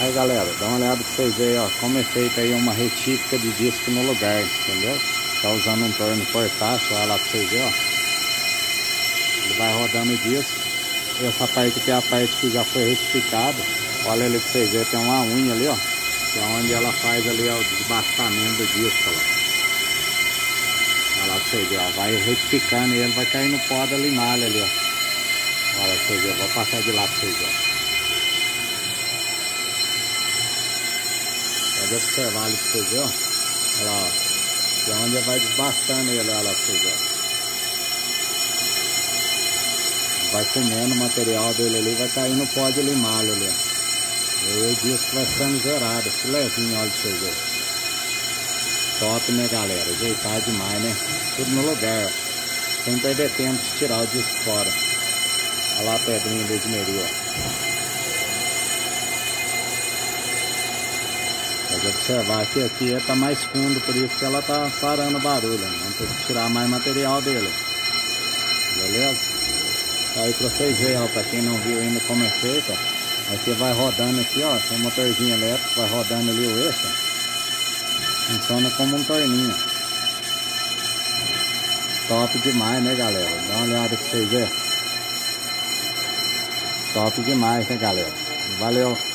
Aí galera, dá uma olhada pra vocês verem, ó, como é feita aí uma retífica de disco no lugar, entendeu? Tá usando um torno portátil, olha lá pra vocês verem, ó. Ele vai rodando o disco. Essa parte aqui é a parte que já foi retificada. Olha ali pra vocês verem, tem uma unha ali, ó. Que é onde ela faz ali ó, o desbastamento do disco, ó. Olha lá pra vocês verem, ó. Vai retificando e ele vai cair no pó da limalha ali, ó. Olha pra vocês verem, vou passar de lá pra vocês verem. Pode observar ali pra vocês verem, ó. Olha lá, ó. Que é onde vai desbastando ele, olha lá pra vocês verem. Vai comendo o material dele ali, vai cair no pó de limalho ali, ó. E o disco vai ficando zerado, filezinho, olha pra vocês verem. Top, né, galera? Ajeitar demais, né? Tudo no lugar, ó. Sem perder tempo de tirar o disco fora. Olha lá a pedrinha de esmeria, ó. Pode observar que aqui está mais fundo, por isso que ela está parando o barulho. Né? Vamos ter que tirar mais material dele. Beleza? Aí para vocês verem, ó, para quem não viu ainda como é feito, aqui vai rodando aqui, ó, tem um motorzinho elétrico, vai rodando ali o eixo. Funciona como um torninho. Top demais, né, galera? Dá uma olhada para vocês verem. Top demais, né, galera? Valeu!